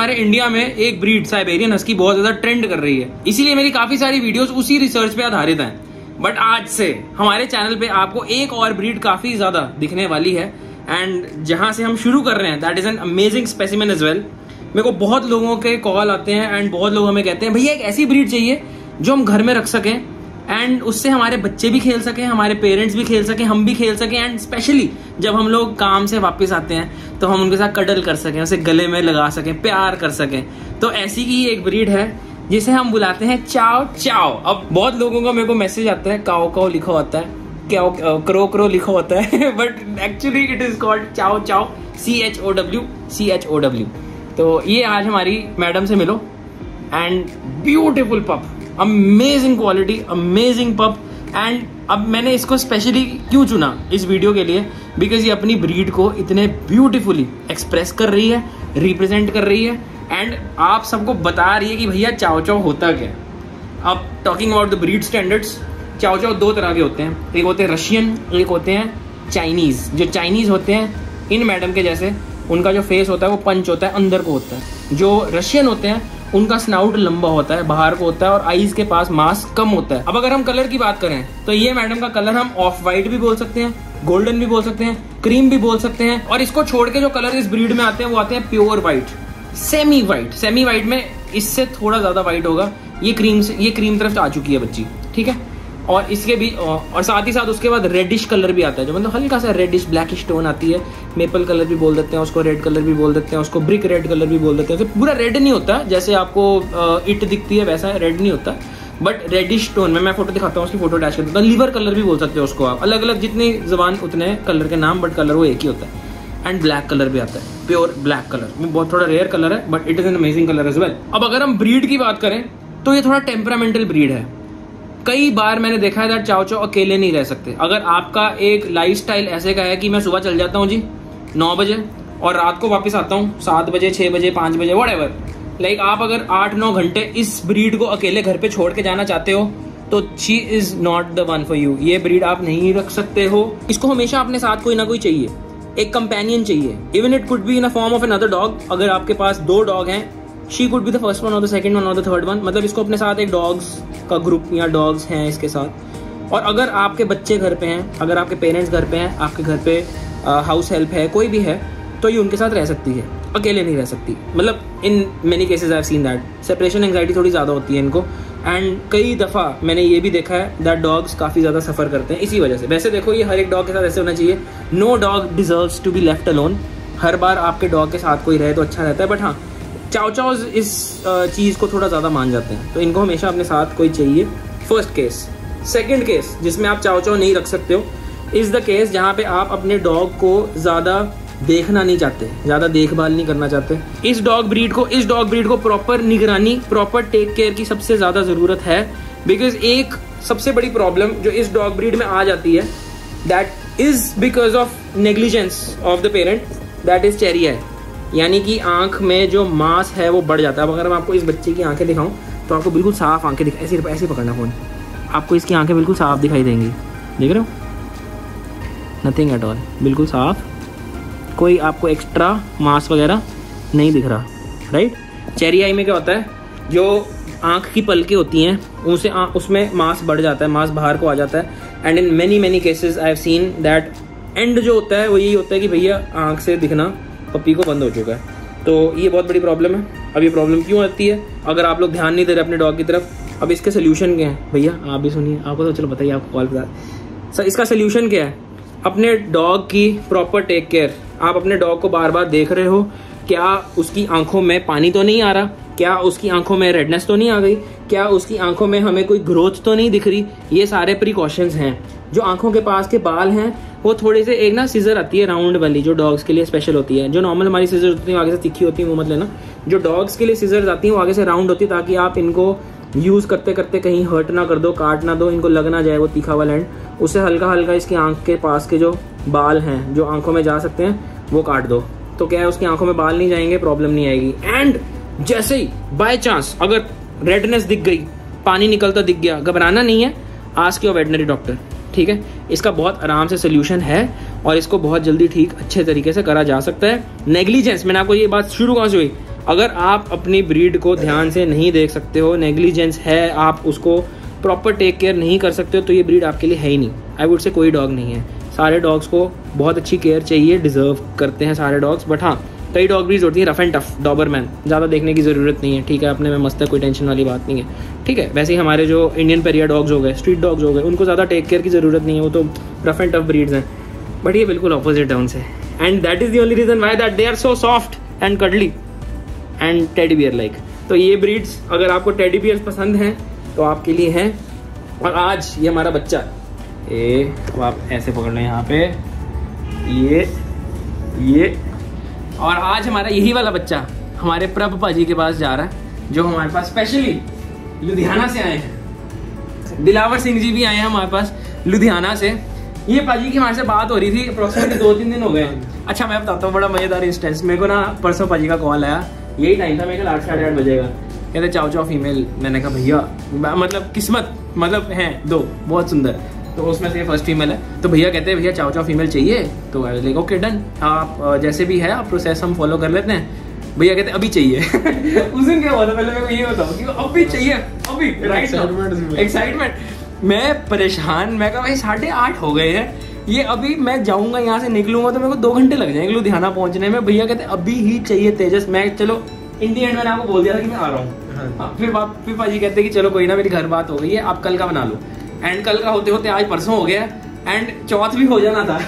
हमारे इंडिया में एक ब्रीड साइबेरियन हस्की बहुत ज़्यादा ट्रेंड कर रही है। इसीलिए मेरी काफ़ी सारी वीडियोस उसी रिसर्च पे आधारित हैं। बट आज से हमारे चैनल पे आपको एक और ब्रीड काफ़ी ज़्यादा दिखने वाली है। एंड जहाँ से हम शुरू कर रहे हैं that is an amazing specimen as well मेरे को बहुत लोगों के कॉल आते हैं एंड बहुत लोग हमें कहते हैं, भैया, एक ऐसी ब्रीड चाहिए जो हम घर में रख सकें। एंड उससे हमारे बच्चे भी खेल सकें, हमारे पेरेंट्स भी खेल सकें, हम भी खेल सकें एंड स्पेशली जब हम लोग काम से वापस आते हैं तो हम उनके साथ कडल कर सकें, उसे गले में लगा सकें, प्यार कर सकें। तो ऐसी ही एक ब्रीड है, जिसे हम बुलाते हैं चाओ चाओ। अब बहुत लोगों का मेरे को मैसेज आता है, काओ काओ लिखा होता है, क्या क्रो क्रो लिखा होता है but actually it is called chow chow C H O W C H O W तो ये आज हमारी मैडम से मिलो and beautiful pup amazing quality amazing pup and अब मैंने इसको स्पेशली क्यों चुना इस वीडियो के लिए? बिकॉज़ ये अपनी ब्रीड को इतने ब्यूटिफुली एक्सप्रेस कर रही है रिप्रेजेंट कर रही है एंड आप सबको बता रही है कि भैया चाव चाव होता क्या अब talking about the breed standards chow chow दो तरह के होते हैं। एक होते हैं रशियन एक होते हैं चाइनीज़ जो चाइनीज़ होते हैं, इन मैडम के जैसे, उनका जो फेस होता है वो पंच होता है, अंदर को होता है। जो रशियन होते हैं उनका स्नाउट लंबा होता है, बाहर को होता है और आईज के पास मास कम होता है। अब अगर हम कलर की बात करें तो ये मैडम का कलर हम ऑफ़ व्हाइट भी बोल सकते हैं गोल्डन भी बोल सकते हैं क्रीम भी बोल सकते हैं और इसको छोड़ के जो कलर इस ब्रीड में आते हैं, वो आते हैं pure white semi white semi white में इससे थोड़ा ज़्यादा व्हाइट होगा। ये क्रीम से, ये क्रीम तरफ़ आ चुकी है बच्ची, ठीक है? और इसके भी, और साथ ही साथ उसके बाद रेडिश कलर भी आता है, जो मतलब हल्का सा रेडिश ब्लैक स्टोन आती है। मेपल कलर भी बोल देते हैं, उसको रेड कलर भी बोल देते हैं, उसको ब्रिक रेड कलर भी बोल देते हैं। तो पूरा रेड नहीं होता, जैसे आपको इट दिखती है वैसा रेड नहीं होता। बट रेडिश टोन में, मैं फ़ोटो दिखाता हूँ, उसकी फ़ोटो अटैच कर देता हूँ लीवर कलर भी बोल सकते हो उसको आप। अलग अलग जितनी जबान उतने कलर के नाम बट कलर वो एक ही होता है। एंड ब्लैक कलर भी आता है। प्योर ब्लैक कलर बहुत थोड़ा रेयर कलर है but it is an amazing colour as well अब अगर हम ब्रीड की बात करें तो ये थोड़ा टेम्परामेंटल ब्रीड है। कई बार मैंने देखा है दैट चाओ अकेले नहीं रह सकते। अगर आपका एक लाइफ स्टाइल ऐसे का है कि मैं सुबह चल जाता हूँ जी, नौ बजे, और रात को वापस आता हूँ, सात बजे, छह बजे, पाँच बजे वट एवर लाइक आप अगर आठ, नौ घंटे इस ब्रीड को अकेले घर पे छोड़ के जाना चाहते हो तो she is not the one for you ये ब्रीड आप नहीं रख सकते हो। इसको हमेशा अपने साथ कोई ना कोई चाहिए। एक कंपेनियन चाहिए। Even it could be in a form of an other dog अगर आपके पास दो डॉग हैं she could be the first one और द सेकंड वन और द थर्ड वन मतलब इसको अपने साथ एक डॉग्स का ग्रुप या डॉग्स हैं इसके साथ। और अगर आपके बच्चे घर पे हैं, अगर आपके पेरेंट्स घर पे हैं, आपके घर पे हाउस हेल्प है, कोई भी है तो ये उनके साथ रह सकती है। अकेले नहीं रह सकती। मतलब in many cases I seen that separation anxiety थोड़ी ज़्यादा होती है इनको। एंड कई दफ़ा मैंने ये भी देखा है दैट डॉग्स काफ़ी ज़्यादा सफ़र करते हैं। इसी वजह से। वैसे देखो, ये हर एक डॉग के साथ ऐसे होना चाहिए। No dog deserve to be left alone हर बार आपके डॉग के साथ कोई रहे तो अच्छा रहता है। बट हाँ चाव चाउज इस चीज़ को थोड़ा ज़्यादा मान जाते हैं। तो इनको हमेशा अपने साथ कोई चाहिए। फ़र्स्ट केस सेकेंड केस जिसमें आप चाव नहीं रख सकते हो इज़ द केस जहाँ पे आप अपने डॉग को ज़्यादा देखना नहीं चाहते, ज़्यादा देखभाल नहीं करना चाहते। इस डॉग ब्रीड को, इस डॉग ब्रीड को प्रॉपर निगरानी प्रॉपर टेक केयर की सबसे ज़्यादा ज़रूरत है। बिकॉज़ एक सबसे बड़ी प्रॉब्लम जो इस डॉग ब्रीड में आ जाती है that is because of negligence of the parent that is Cheria यानी कि आँख में जो मांस है वो बढ़ जाता है। अब अगर मैं आपको इस बच्चे की आँखें दिखाऊँ तो आपको बिल्कुल साफ़ आँखें दिखा ऐसे ऐसे पकड़ना फ़ोन। आपको इसकी आँखें बिल्कुल साफ़ दिखाई देंगी। देख रहे हो? नथिंग एट ऑल बिल्कुल साफ़। कोई आपको एक्स्ट्रा मांस वगैरह नहीं दिख रहा राइट चेरी आई में क्या होता है? जो आँख की पलकें होती हैं, उनसे उसमें मांस बढ़ जाता है, मांस बाहर को आ जाता है। And in many many cases I have seen that and जो होता है, वो यही होता है कि भैया आँख से दिखना पप्पी को बंद हो चुका है। तो ये बहुत बड़ी प्रॉब्लम है। अब ये प्रॉब्लम क्यों आती है? अगर आप लोग ध्यान नहीं दे रहे अपने डॉग की तरफ़, अब इसके सोल्यूशन क्या है? भैया, आप भी सुनिए। आपको तो चलो बताइए आपको कॉल बता। सर इसका सोल्यूशन क्या है? अपने डॉग की प्रॉपर टेक केयर आप अपने डॉग को बार बार देख रहे हो, क्या उसकी आँखों में पानी तो नहीं आ रहा? क्या उसकी आँखों में रेडनेस तो नहीं आ गई? क्या उसकी आँखों में हमें कोई ग्रोथ तो नहीं दिख रही? ये सारे प्रिकॉशंस हैं। जो आँखों के पास के बाल हैं, वो थोड़े से एक ना सीजर आती है राउंड वाली, जो डॉग्स के लिए स्पेशल होती है। जो नॉर्मल हमारी सीजर होती है आगे से तिखी होती है, वो मत लेना। जो डॉग्स के लिए सीजर आती है, वो आगे से राउंड होती है, ताकि आप इनको यूज़ करते करते कहीं हर्ट ना कर दो, काट ना दो, इनको लग ना जाए वो तीखा वाला एंड उससे हल्का हल्का इसकी आँख के पास के जो बाल हैं, जो आँखों में जा सकते हैं, वो काट दो। तो क्या है, उसकी आँखों में बाल नहीं जाएँगे प्रॉब्लम नहीं आएगी। एंड जैसे ही बाय चांस अगर रेडनेस दिख गई, पानी निकलता दिख गया, घबराना नहीं है आज के वेटनरी डॉक्टर ठीक है? इसका बहुत आराम से सोल्यूशन है और इसको बहुत जल्दी ठीक, अच्छे तरीके से करा जा सकता है। नेग्लिजेंस मैंने आपको ये बात शुरू कहाँ से हुई? अगर आप अपनी ब्रीड को ध्यान से नहीं देख सकते हो नेग्लिजेंस है, आप उसको प्रॉपर टेक केयर नहीं कर सकते हो तो ये ब्रीड आपके लिए है ही नहीं। आई वुड से कोई डॉग नहीं है। सारे डॉग्स को बहुत अच्छी केयर चाहिए डिजर्व करते हैं सारे डॉग्स बट हाँ कई डॉग ब्रीज होती है रफ एंड टफ डॉबरमैन ज़्यादा देखने की ज़रूरत नहीं है, ठीक है, अपने में मस्त है, कोई टेंशन वाली बात नहीं है, ठीक है? वैसे ही हमारे जो इंडियन पेरिया डॉग्स हो गए स्ट्रीट डॉग्स हो गए, उनको ज़्यादा टेक केयर की ज़रूरत नहीं है, वो तो रफ एंड टफ ब्रीड्स हैं. बट ये बिल्कुल अपोजिट है उनसे. And that is the only reason why that they are so soft and cuddly and teddy bear like तो ये ब्रीड्स अगर आपको टेडी बियर्स पसंद हैं तो आपके लिए हैं. और आज ये हमारा बच्चा, ए अब आप ऐसे पकड़ लें यहाँ पे. ये ये और आज हमारा यही वाला बच्चा हमारे प्रभ पाजी के पास जा रहा है, जो हमारे पास स्पेशली लुधियाना से आए हैं। दिलावर सिंह जी भी आए हैं हमारे पास लुधियाना से। ये पाजी की हमारे से बात हो रही थी अप्रोक्सीमेटली दो तीन दिन हो गए अच्छा मैं बताता हूँ, बड़ा मज़ेदार इंस्टेंस मेरे को ना परसों पाजी का कॉल आया। यही टाइम था, मेरे को आठ साढ़े आठ बजेगा। कहते चाओ चाओ फीमेल मैंने कहा, भैया मतलब किस्मत मतलब है, दो, बहुत सुंदर। तो उसमें से फ़र्स्ट फीमेल है। तो भैया कहते हैं भैया चाओ चाओ फीमेल चाहिए? तो आई लाइक ओके डन आप जैसे भी है आप प्रोसेस हम फॉलो कर लेते हैं। भैया कहते अभी चाहिए। उस दिन क्या हुआ था? पहले मेरे को ये बताओ कि अभी चाहिए अभी राइट एक्साइटमेंट मैं परेशान मैं कहा भाई साढ़े आठ हो गए हैं। ये अभी मैं जाऊँगा यहाँ से निकलूँगा तो मेरे को दो घंटे लग जाएँगे लुधियाना पहुँचने में। भैया कहते अभी ही चाहिए तेजस। मैं चलो इन दी एंड मैंने आपको बोल दिया था कि मैं आ रहा हूँ। हाँ, हाँ फिर फिर पाजी कहते कि चलो कोई ना मेरी घर बात हो गई है आप कल का बना लो। एंड कल का होते होते आज परसों हो गया एंड चौथ भी हो जाना था।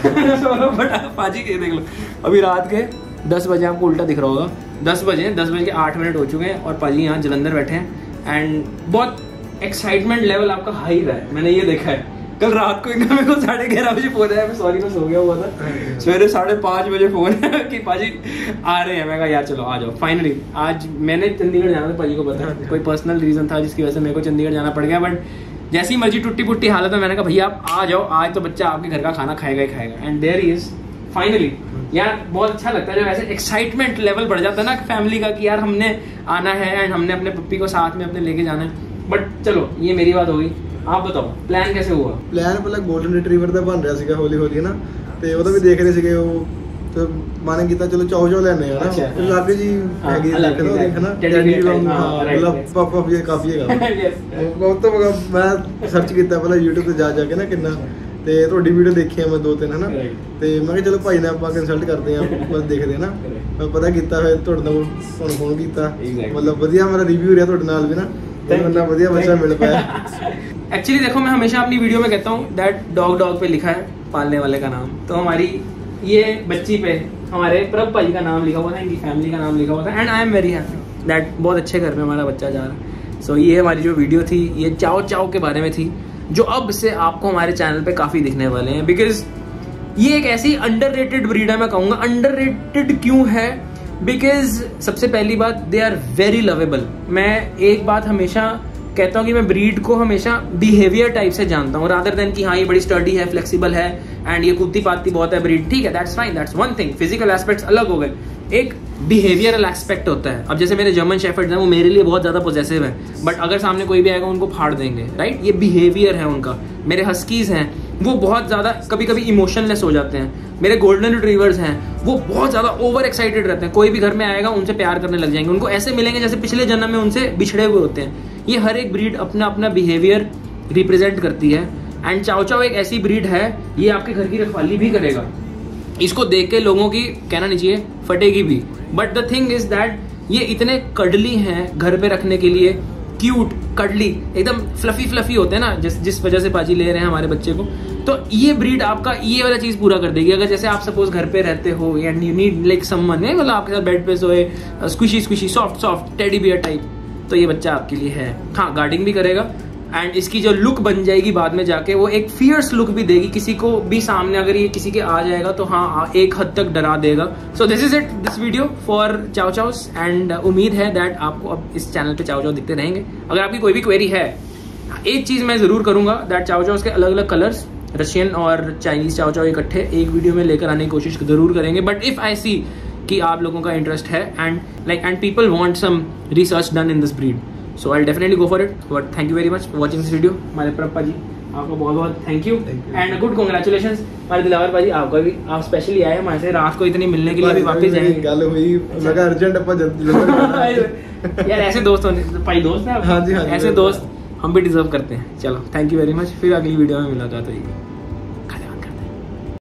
बट पाजी के देख लो अभी रात के दस बजे आपको उल्टा दिख रहा होगा। दस बजे दस बजे के आठ मिनट हो चुके हैं और पाजी यहाँ जलंधर बैठे हैं। एंड बहुत एक्साइटमेंट लेवल आपका हाई रहा है। मैंने ये देखा है। कल रात को एकदम मेरे को साढ़े ग्यारह बजे फ़ोन आया। मैं सॉरी मैं सो गया हुआ था। सवेरे साढ़े पाँच बजे फ़ोन है कि पाजी आ रहे हैं। मैं कहा यार चलो आ जाओ। फाइनली आज मैंने चंडीगढ़ जाना था पाजी को पता कोई पर्सनल रीजन था जिसकी वजह से मेरे को चंडीगढ़ जाना पड़ गया बट जैसी मर्ज़ी टूटी पुट्टी हालत में मैंने कहा, भैया, आप आ जाओ, आज तो बच्चा आपके घर का खाना खाएगा ही खाएगा. एंड देयर इज़ फाइनली यार, बहुत अच्छा लगता है जब ऐसे एक्साइटमेंट लेवल बढ़ जाता है ना फैमिली का कि यार, हमने आना है एंड हमने अपने पप्पी को साथ में अपने लेके जाना है। बट चलो, ये मेरी बात होगी आप बताओ प्लान कैसे हुआ? प्लान मतलब गोल्डन रिट्रीवर ਦਾ ਬਣ ਰਿਹਾ ਸੀਗਾ ਹੌਲੀ ना? तो वो तो भी देख रहे थे वो ਤੇ ਮਾਨੇ ਕੀਤਾ ਚਲੋ ਚਾਉ ਚਾਉ ਲੈਣੇ ਆ ਨਾ ਲੱਗ ਜੀ ਹੈਗੀ ਦੇਖ ਲਓ ਦੇਖ ਨਾ ਟੈਡੀ ਵੀ ਮਤਲਬ ਪਾਪਾ ਵੀ ਕਾਫੀ ਹੈਗਾ ਉਹ ਤਾਂ ਮੈਂ ਸਰਚ ਕੀਤਾ ਪਹਿਲਾਂ YouTube ਤੇ ਜਾ ਜਾ ਕੇ ਨਾ ਕਿੰਨਾ ਤੇ ਤੁਹਾਡੀ ਵੀਡੀਓ ਦੇਖੀ ਆ ਮੈਂ ਦੋ ਤਿੰਨ ਹਨਾ ਤੇ ਮੈਂ ਕਿਹਾ ਚਲੋ ਭਾਈ ਨੇ ਆਪਾਂ ਕੰਸਲਟ ਕਰਦੇ ਆ ਬਸ ਦੇਖਦੇ ਆ ਨਾ ਮੈਂ ਪਤਾ ਕੀਤਾ ਫਿਰ ਤੁਹਾਡੇ ਨਾਲ ਤੁਹਾਨੂੰ ਫੋਨ ਕੀਤਾ ਮਤਲਬ ਵਧੀਆ ਮੇਰਾ ਰਿਵਿਊ ਰਿਹਾ ਤੁਹਾਡੇ ਨਾਲ ਵੀ ਨਾ वरना बढ़िया बच्चा मिल पाया एक्चुअली देखो मैं हमेशा अपनी वीडियो में कहता हूँ दैट डॉग डॉग पे लिखा है पालने वाले का नाम तो हमारी ये बच्ची पे हमारे प्रभ भाई का नाम लिखा हुआ था, इनकी फैमिली का नाम लिखा हुआ था and I am very happy that बहुत अच्छे घर में हमारा बच्चा जा रहा है। सो ये हमारी जो वीडियो थी, ये चाओ चाओ के बारे में थी, जो अब से आपको हमारे चैनल पे काफ़ी दिखने वाले हैं। बिकॉज़ ये एक ऐसी अंडर रेटेड ब्रीड है, मैं कहूँगा अंडर रेटेड क्यों है? बिकॉज़ सबसे पहली बात दे आर वेरी लवेबल मैं एक बात हमेशा कहता हूँ कि मैं ब्रीड को हमेशा बिहेवियर टाइप से जानता हूँ रादर देन कि हाँ ये बड़ी स्टडी है फ्लेक्सिबल है एंड ये कुत्ती पाती बहुत है ब्रीड ठीक है that's fine that's one thing physical aspects अलग हो गए। एक बिहेवियरल एस्पेक्ट होता है। अब जैसे मेरे जर्मन शेफर्ड हैं, वो मेरे लिए बहुत ज़्यादा पोजेसिव है बट अगर सामने कोई भी आएगा, उनको फाड़ देंगे राइट ये बिहेवियर है उनका। मेरे हस्कीज हैं, वो बहुत ज़्यादा कभी कभी इमोशनलेस हो जाते हैं। मेरे गोल्डन रिट्रीवर्स हैं, वो बहुत ज़्यादा ओवर एक्साइटेड रहते हैं। कोई भी घर में आएगा, उनसे प्यार करने लग जाएँगे। उनको ऐसे मिलेंगे जैसे पिछले जन्म में उनसे बिछड़े हुए होते हैं। ये हर एक ब्रीड अपना अपना बिहेवियर रिप्रेजेंट करती है। एंड चाओ चाओ एक ऐसी ब्रीड है, ये आपके घर की रखवाली भी करेगा। इसको देख के लोगों की कहना नहीं चाहिए, फटेगी भी। But the thing is that ये इतने कडली हैं घर पे रखने के लिए क्यूट कडली एकदम फ्लफी फ्लफी होते हैं ना, जिस जिस वजह से पाजी ले रहे हैं हमारे बच्चे को। तो ये ब्रीड आपका ये वाला चीज़ पूरा कर देगी। अगर जैसे आप सपोज़ घर पे रहते हो, या यू नीड लाइक समवन है मतलब आपके साथ बेड पे सोए squishy squishy soft soft teddy bear type तो ये बच्चा आपके लिए है। हाँ गार्डिंग भी करेगा। एंड इसकी जो लुक बन जाएगी बाद में जाके, वो एक फियर्स लुक भी देगी। किसी को भी सामने अगर ये किसी के आ जाएगा तो हाँ एक हद तक डरा देगा। So this is it this video for chow chows and उम्मीद है दैट आपको अब इस चैनल पे चाओ चाओ दिखते रहेंगे। अगर आपकी कोई भी क्वेरी है, एक चीज़ मैं ज़रूर करूँगा दैट चाओ चाउस के अलग अलग कलर्स रशियन और चाइनीज़ चाओ चाओ इकट्ठे एक वीडियो में लेकर आने की कोशिश ज़रूर करेंगे। बट इफ़ आई सी कि आप लोगों का इंटरेस्ट है and like and people want some research done in this breed so I definitely go for it but thank you very much for watching this video हमारे प्रपा जी आपका बहुत बहुत thank you and good congratulation हमारे दिलावर भाजी आपका भी आप स्पेशली आए हमारे से रात को इतनी मिलने के लिए भी वापस जाएँगे। गल हुई लगा अच्छा। अर्जेंट अपन जल्दी यार ऐसे दोस्त होने भाई दोस्त हैं हाँ जी हाँ ऐसे दोस्त हम भी डिजर्व करते हैं। चलो थैंक यू वेरी मच फिर अगली वीडियो में मुलाकात होगी।